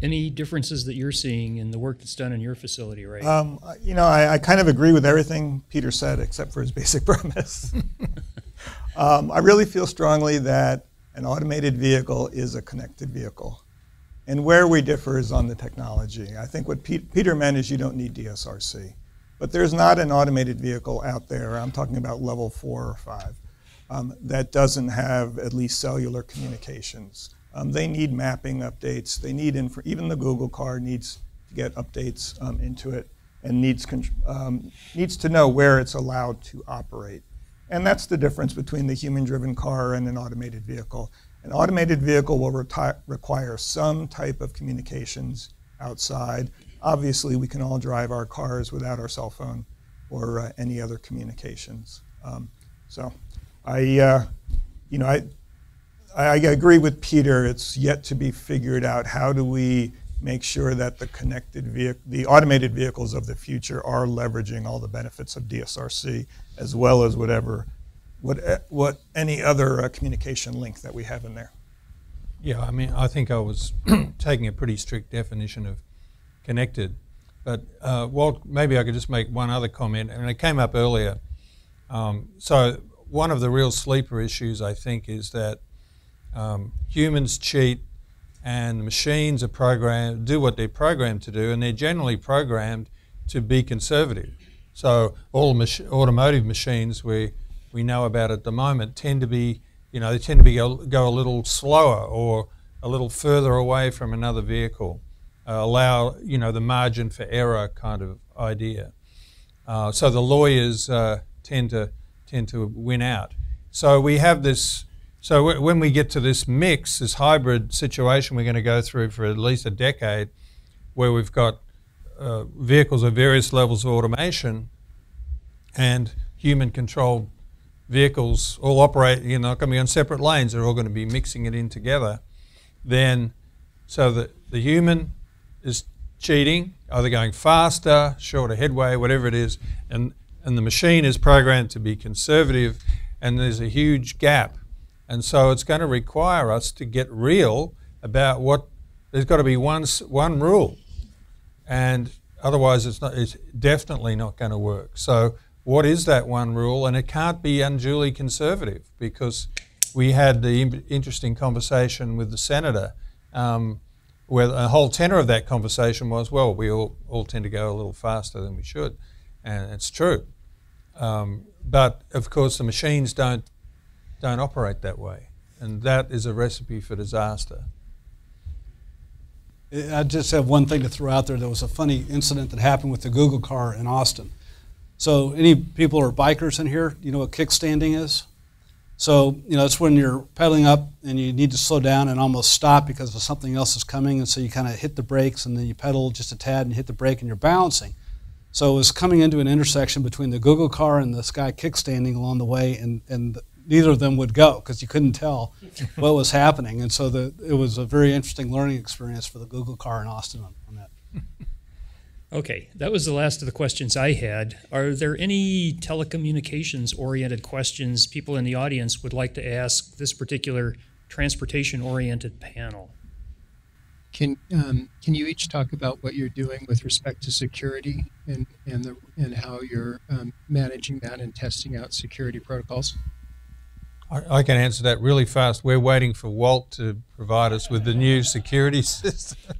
Any differences that you're seeing in the work that's done in your facility, right? Um, you know, I, I, kind of agree with everything Peter said, except for his *laughs* basic premise. *laughs* um, I really feel strongly that an automated vehicle is a connected vehicle. And where we differ is on the technology. I think what Pete, Peter meant is you don't need DSRC. But there's not an automated vehicle out there, I'm talking about level four or five, um, that doesn't have at least cellular communications. Um, they need mapping updates. They need info, even the Google car needs to get updates um, into it and needs, um, needs to know where it's allowed to operate. And that's the difference between the human-driven car and an automated vehicle. An automated vehicle will require some type of communications outside. Obviously, we can all drive our cars without our cell phone or uh, any other communications. Um, so I, uh, you know, I, I agree with Peter. It's yet to be figured out. How do we make sure that the connected vehicle, the automated vehicles of the future are leveraging all the benefits of DSRC as well as whatever, what, what any other uh, communication link that we have in there. Yeah, I mean, I think I was *clears throat* taking a pretty strict definition of connected. But uh, Walt, maybe I could just make one other comment, and it came up earlier. Um, so one of the real sleeper issues, I think, is that um, humans cheat and machines are programmed do what they're programmed to do, and they're generally programmed to be conservative. So all mach- automotive machines we we know about at the moment tend to be, you know, they tend to be go, go a little slower or a little further away from another vehicle, uh, allow you know the margin for error kind of idea. Uh, so the lawyers uh, tend to tend to win out. So we have this so when we get to this mix, this hybrid situation we're going to go through for at least a decade, where we've got uh, vehicles of various levels of automation and human controlled vehicles all operate, you know, going to be on separate lanes, they're all going to be mixing it in together, then so that the human is cheating, either going faster, shorter headway, whatever it is, and and the machine is programmed to be conservative, and there's a huge gap. And so it's going to require us to get real about what there's got to be one, one rule. And otherwise, it's, not, it's definitely not going to work. So, what is that one rule? And it can't be unduly conservative because we had the interesting conversation with the senator um, where the whole tenor of that conversation was, well, we all, all tend to go a little faster than we should. And it's true. Um, but of course, the machines don't, don't operate that way. And that is a recipe for disaster. I just have one thing to throw out there. There was a funny incident that happened with the Google car in Austin. So, any people are bikers in here, you know what kickstanding is? So, you know, it's when you're pedaling up and you need to slow down and almost stop because of something else is coming. And so you kind of hit the brakes and then you pedal just a tad and hit the brake and you're balancing. So it was coming into an intersection between the Google car and this guy kickstanding along the way, and, and neither of them would go because you couldn't tell what was happening. And so the, it was a very interesting learning experience for the Google car in Austin on, on that. Okay, that was the last of the questions I had. Are there any telecommunications oriented questions people in the audience would like to ask this particular transportation oriented panel? Can, um, can you each talk about what you're doing with respect to security and, and, the, and how you're um, managing that and testing out security protocols? I, I can answer that really fast. We're waiting for Walt to provide us with the new security *laughs* system.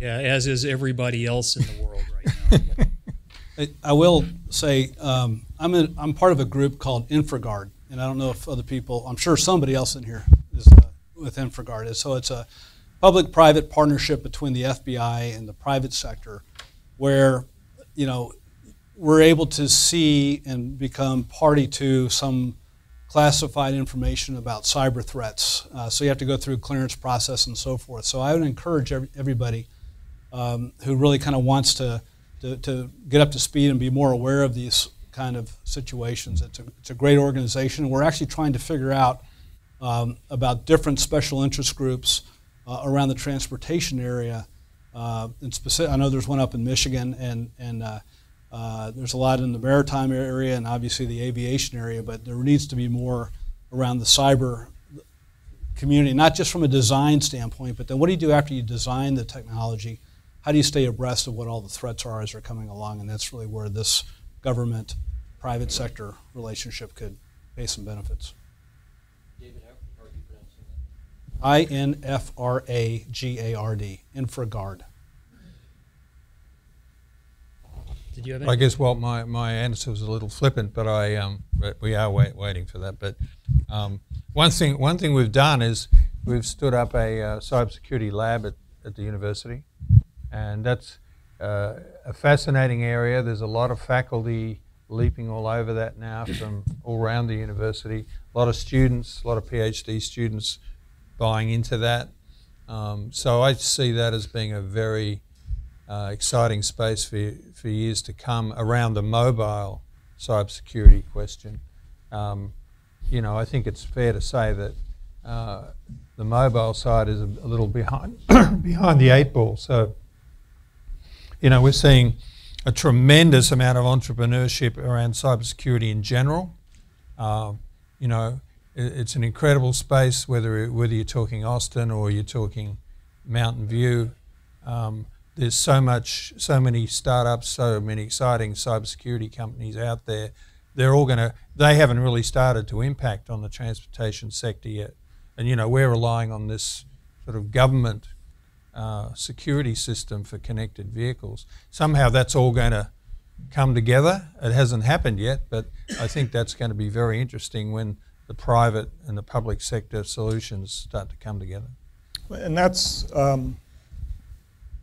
Yeah, as is everybody else in the world right now. I, I will say um, I'm, in, I'm part of a group called InfraGard, and I don't know if other people, I'm sure somebody else in here is uh, with InfraGard. And So it's a public-private partnership between the FBI and the private sector, where you know we're able to see and become party to some classified information about cyber threats. Uh, so you have to go through clearance process and so forth. So I would encourage every, everybody um, who really kind of wants to, to, to get up to speed and be more aware of these kind of situations. It's a, it's a great organization. We're actually trying to figure out um, about different special interest groups uh, around the transportation area. Uh, in specific, I know there's one up in Michigan, and, and uh, there's a lot in the maritime area and obviously the aviation area, but there needs to be more around the cyber community, not just from a design standpoint, but then what do you do after you design the technology? How do you stay abreast of what all the threats are as they're coming along? And that's really where this government private sector relationship could pay some benefits. I N F R A G A R D, Infragard. Did you have I guess, Walt, my, my answer was a little flippant, but I um, but we are wait, waiting for that. But um, one thing one thing we've done is we've stood up a uh, cybersecurity lab at, at the university, and that's uh, a fascinating area. There's a lot of faculty leaping all over that now from all around the university. A lot of students, a lot of PhD students buying into that. Um, so I see that as being a very uh, exciting space for, for years to come around the mobile cybersecurity question. Um, you know, I think it's fair to say that uh, the mobile side is a, a little behind *coughs* behind the eight ball. So, you know, we're seeing a tremendous amount of entrepreneurship around cybersecurity in general. Uh, you know, it, it's an incredible space, whether whether you're talking Austin or you're talking Mountain View. Um, there's so much, so many startups, so many exciting cybersecurity companies out there. They're all going to. They haven't really started to impact on the transportation sector yet, and you know we're relying on this sort of government uh, security system for connected vehicles. Somehow that's all going to come together. It hasn't happened yet, but I think that's going to be very interesting when the private and the public sector solutions start to come together. And that's, um,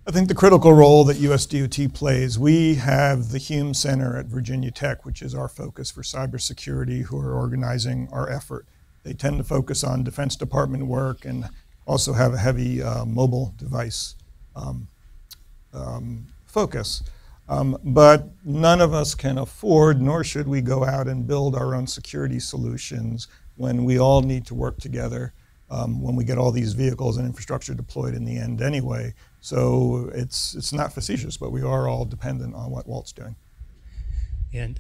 I think, the critical role that USDOT plays. We have the Hume Center at Virginia Tech, which is our focus for cybersecurity, who are organizing our effort. They tend to focus on Defense Department work and also have a heavy uh, mobile device um, um, focus. Um, but none of us can afford, nor should we go out and build our own security solutions when we all need to work together um, when we get all these vehicles and infrastructure deployed in the end anyway. So it's, it's not facetious, but we are all dependent on what Walt's doing. And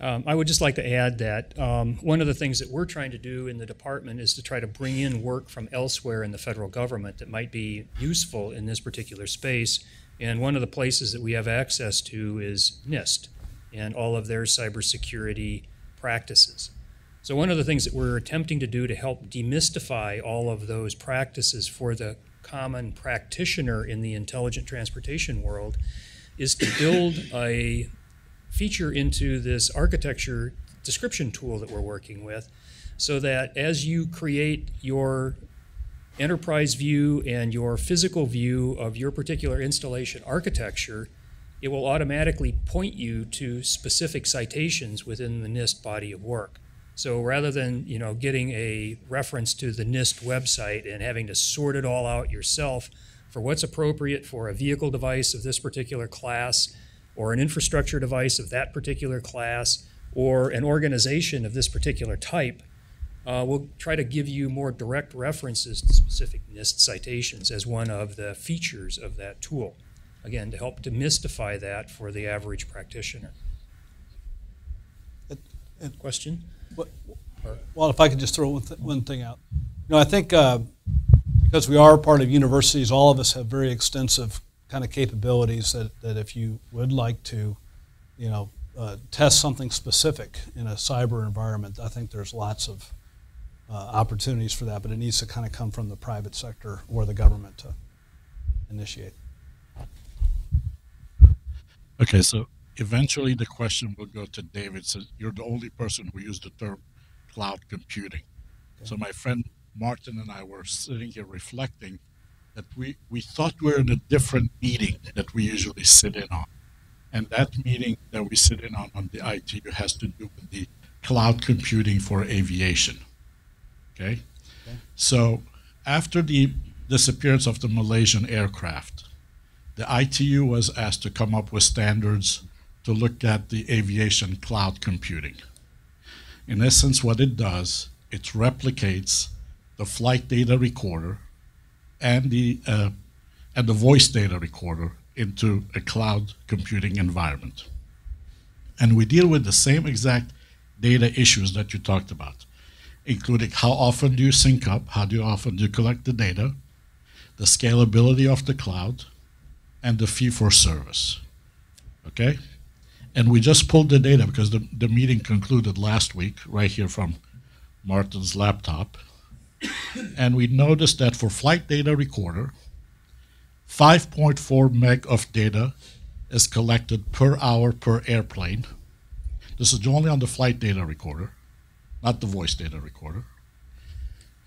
um, I would just like to add that um, one of the things that we're trying to do in the department is to try to bring in work from elsewhere in the federal government that might be useful in this particular space. And one of the places that we have access to is NIST and all of their cybersecurity practices. So, one of the things that we're attempting to do to help demystify all of those practices for the common practitioner in the intelligent transportation world is to build a feature into this architecture description tool that we're working with so that as you create your enterprise view and your physical view of your particular installation architecture, it will automatically point you to specific citations within the NIST body of work. So rather than you know getting a reference to the NIST website and having to sort it all out yourself for what's appropriate for a vehicle device of this particular class, or an infrastructure device of that particular class, or an organization of this particular type, uh, we'll try to give you more direct references to specific NIST citations as one of the features of that tool. Again, to help demystify that for the average practitioner. It- it- Question? Well, if I could just throw one, th- one thing out. You know, I think uh, because we are part of universities, all of us have very extensive kind of capabilities that, that if you would like to, you know, uh, test something specific in a cyber environment, I think there's lots of uh, opportunities for that, but it needs to kind of come from the private sector or the government to initiate. Okay, so eventually the question will go to David. So you're the only person who used the term cloud computing. So my friend Martin and I were sitting here reflecting that we, we thought we were in a different meeting that we usually sit in on. And that meeting that we sit in on on the ITU has to do with the cloud computing for aviation. Okay? So after the disappearance of the Malaysian aircraft, the ITU was asked to come up with standards to look at the aviation cloud computing. In essence, what it does, it replicates the flight data recorder and the uh, and the voice data recorder into a cloud computing environment. And we deal with the same exact data issues that you talked about, including how often do you sync up, how do you often do you collect the data, the scalability of the cloud, and the fee for service. Okay? And we just pulled the data because the, the meeting concluded last week, right here from Martin's laptop. *coughs* and we noticed that for flight data recorder, 5.4 meg of data is collected per hour per airplane. This is only on the flight data recorder, not the voice data recorder.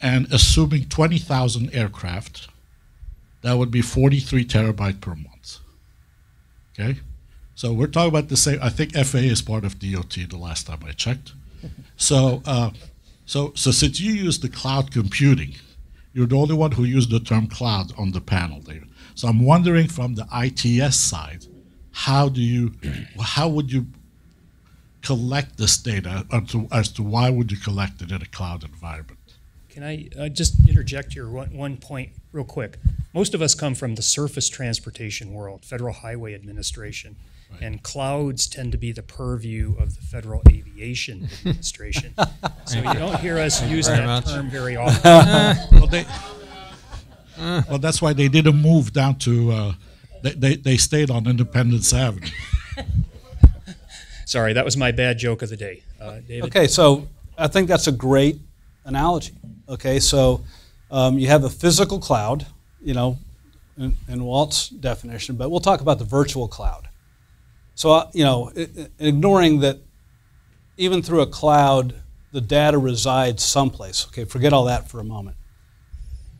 And assuming 20,000 aircraft, that would be 43 terabyte per month. Okay? So we're talking about the same. I think FAA is part of DOT the last time I checked. *laughs* So, uh, so, so since you use the cloud computing, you're the only one who used the term cloud on the panel there. So I'm wondering from the ITS side, how do you, how would you collect this data as to, as to why would you collect it in a cloud environment? Can I uh, just interject here one, one point real quick? Most of us come from the surface transportation world, Federal Highway Administration, and clouds tend to be the purview of the Federal Aviation *laughs* Administration. so you don't hear us use that much. term very *laughs* often. well, they, well, that's why they didn't move down to. Uh, they, they they stayed on Independence Avenue. Sorry, that was my bad joke of the day. Uh, David? Okay, so I think that's a great analogy. Okay, so um, you have a physical cloud, you know, in, in Walt's definition, but we'll talk about the virtual cloud. So, you know, ignoring that even through a cloud, the data resides someplace. Okay, forget all that for a moment.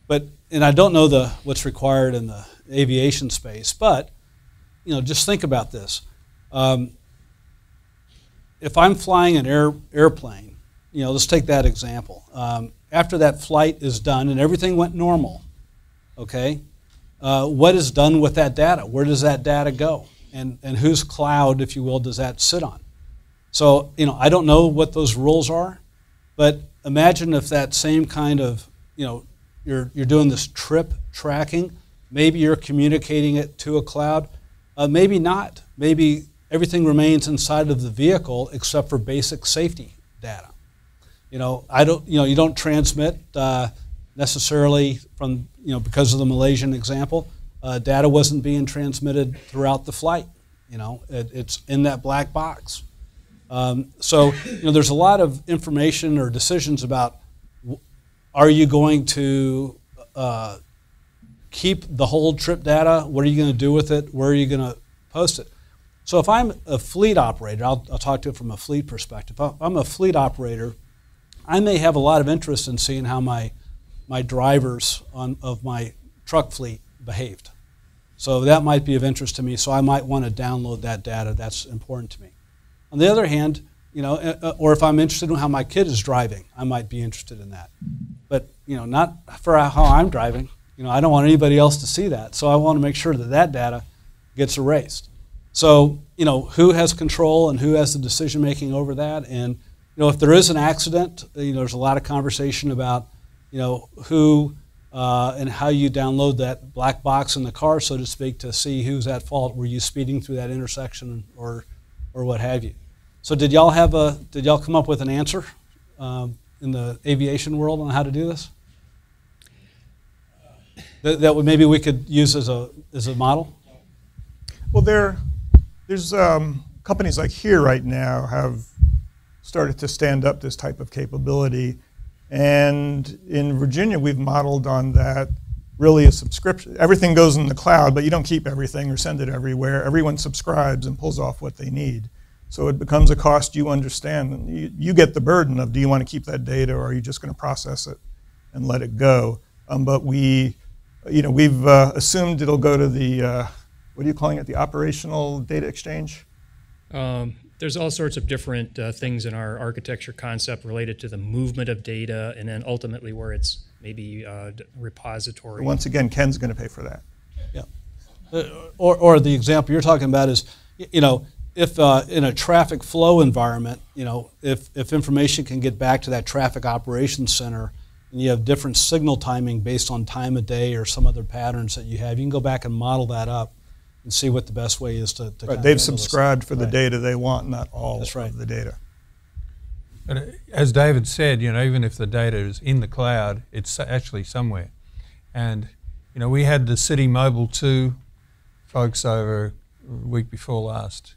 But, and I don't know the, what's required in the aviation space, but, you know, just think about this. Um, if I'm flying an air, airplane, you know, let's take that example. Um, after that flight is done and everything went normal, okay, uh, what is done with that data? Where does that data go? And, and whose cloud, if you will, does that sit on? So, you know, I don't know what those rules are, but imagine if that same kind of, you know, you're, you're doing this trip tracking, maybe you're communicating it to a cloud, uh, maybe not. Maybe everything remains inside of the vehicle except for basic safety data. You know, I don't, you know, you don't transmit uh, necessarily from, you know, because of the Malaysian example, uh, data wasn't being transmitted throughout the flight. You know, it, it's in that black box. Um, so, you know, there's a lot of information or decisions about are you going to uh, keep the whole trip data? What are you going to do with it? Where are you going to post it? So, if I'm a fleet operator, I'll, I'll talk to it from a fleet perspective. If I'm a fleet operator, I may have a lot of interest in seeing how my my drivers on, of my truck fleet behaved. So that might be of interest to me. So I might want to download that data. That's important to me. On the other hand, you know, uh, uh, or if I'm interested in how my kid is driving, I might be interested in that. But you know, not for how I'm driving. You know, I don't want anybody else to see that. So I want to make sure that that data gets erased. So you know, who has control and who has the decision making over that? And you know, if there is an accident, you know, there's a lot of conversation about you know, who uh, and how you download that black box in the car, so to speak, to see who's at fault. Were you speeding through that intersection or, or what have you? So did y'all have a, did y'all come up with an answer um, in the aviation world on how to do this? That, that would maybe we could use as a, as a model? Well, there, there's um, companies like here right now have started to stand up this type of capability and in Virginia, we've modeled on that really a subscription. Everything goes in the cloud, but you don't keep everything or send it everywhere. Everyone subscribes and pulls off what they need. So it becomes a cost you understand. You, you get the burden of do you want to keep that data or are you just going to process it and let it go? Um, but we, you know, we've uh, assumed it'll go to the, uh, what are you calling it, the operational data exchange? Um, there's all sorts of different uh, things in our architecture concept related to the movement of data and then ultimately where it's maybe uh, repository. Once again, Ken's going to pay for that. Yeah. Uh, or, or the example you're talking about is, you know, if uh, in a traffic flow environment, you know, if, if information can get back to that traffic operations center and you have different signal timing based on time of day or some other patterns that you have, you can go back and model that up and see what the best way is to. to right. They've subscribed for the data they want, not all That's right. of the data. But uh, as David said, you know, even if the data is in the cloud, it's actually somewhere. And you know, we had the CityMobil2 folks over a week before last,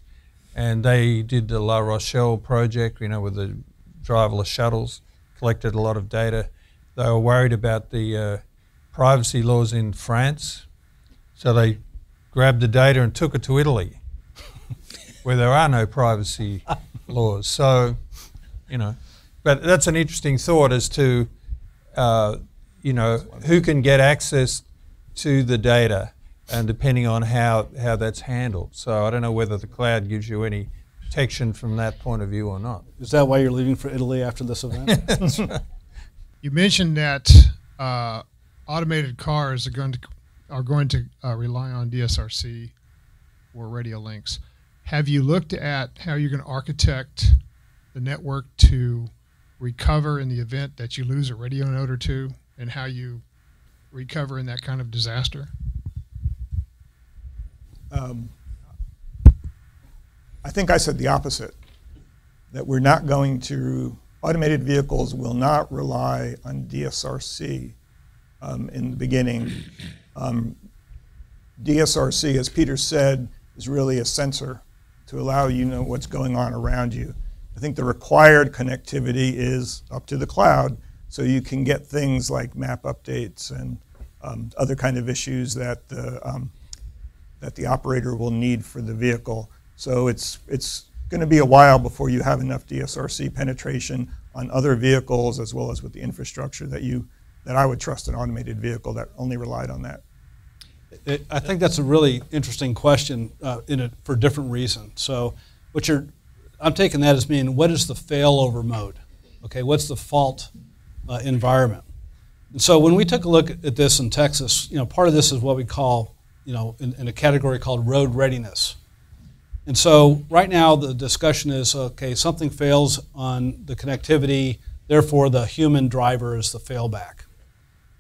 and they did the La Rochelle project, you know, with the driverless shuttles, collected a lot of data. They were worried about the uh, privacy laws in France, so they grabbed the data and took it to Italy, where there are no privacy *laughs* laws. So, you know, but that's an interesting thought as to, uh, you know, who can get access to the data, and depending on how how that's handled. So I don't know whether the cloud gives you any protection from that point of view or not. Is that why you're leaving for Italy after this event? *laughs* You mentioned that uh, automated cars are going to are going to uh, rely on DSRC or radio links. Have you looked at how you're going to architect the network to recover in the event that you lose a radio node or two, and how you recover in that kind of disaster? Um, I think I said the opposite. That we're not going to, automated vehicles will not rely on DSRC um, in the beginning. Um, DSRC, as Peter said, is really a sensor to allow you know what's going on around you. I think the required connectivity is up to the cloud, so you can get things like map updates and um, other kind of issues that the um, that the operator will need for the vehicle. So it's it's going to be a while before you have enough DSRC penetration on other vehicles as well as with the infrastructure that you that I would trust an automated vehicle that only relied on that. It, I think that's a really interesting question uh, in for different reasons. So, what you're, I'm taking that as meaning what is the failover mode? Okay, what's the fault uh, environment? And so, when we took a look at this in Texas, you know, part of this is what we call, you know, in, in a category called road readiness. And so, right now, the discussion is okay, something fails on the connectivity, therefore, the human driver is the failback.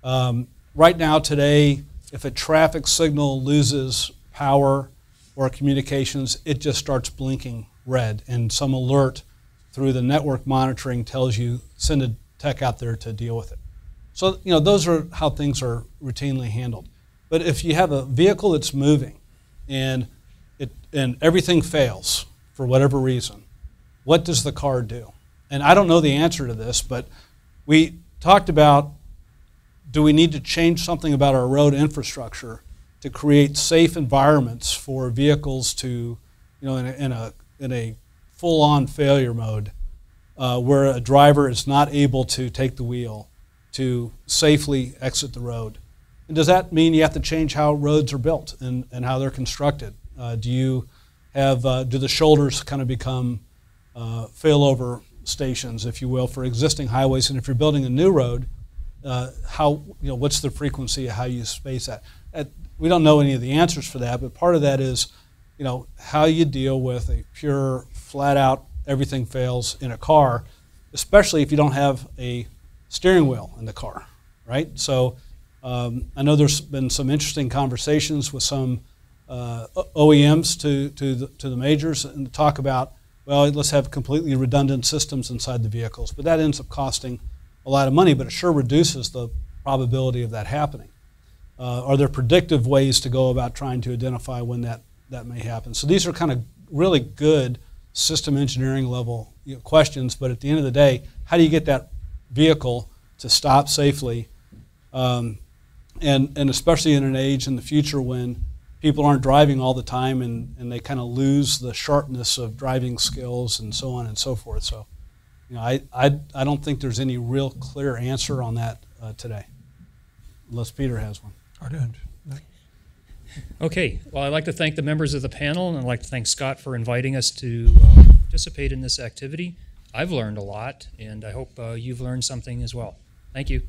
Um, right now, today, if a traffic signal loses power or communications, it just starts blinking red, and some alert through the network monitoring tells you send a tech out there to deal with it. So you know those are how things are routinely handled. But if you have a vehicle that's moving and it and everything fails for whatever reason, what does the car do? And I don't know the answer to this, but we talked about do we need to change something about our road infrastructure to create safe environments for vehicles to, you know, in a, in a, in a full-on failure mode uh, where a driver is not able to take the wheel to safely exit the road. And does that mean you have to change how roads are built and, and how they're constructed? Uh, do you have, uh, do the shoulders kind of become uh, failover stations, if you will, for existing highways? And if you're building a new road, uh, how, you know, what's the frequency of how you space that? At, we don't know any of the answers for that, but part of that is, you know, how you deal with a pure, flat out, everything fails in a car, especially if you don't have a steering wheel in the car, right? So um, I know there's been some interesting conversations with some uh, OEMs to, to, the, to the majors and talk about, well, let's have completely redundant systems inside the vehicles. But that ends up costing a lot of money, but it sure reduces the probability of that happening. Uh, are there predictive ways to go about trying to identify when that, that may happen? So these are kind of really good system engineering level you know, questions, but at the end of the day, how do you get that vehicle to stop safely? Um, and, and especially in an age in the future when people aren't driving all the time and, and they kind of lose the sharpness of driving skills and so on and so forth. So, you know, I, I, I don't think there's any real clear answer on that uh, today, unless Peter has one. I don't. No. Okay, well, I'd like to thank the members of the panel, and I'd like to thank Scott for inviting us to uh, participate in this activity. I've learned a lot, and I hope uh, you've learned something as well. Thank you.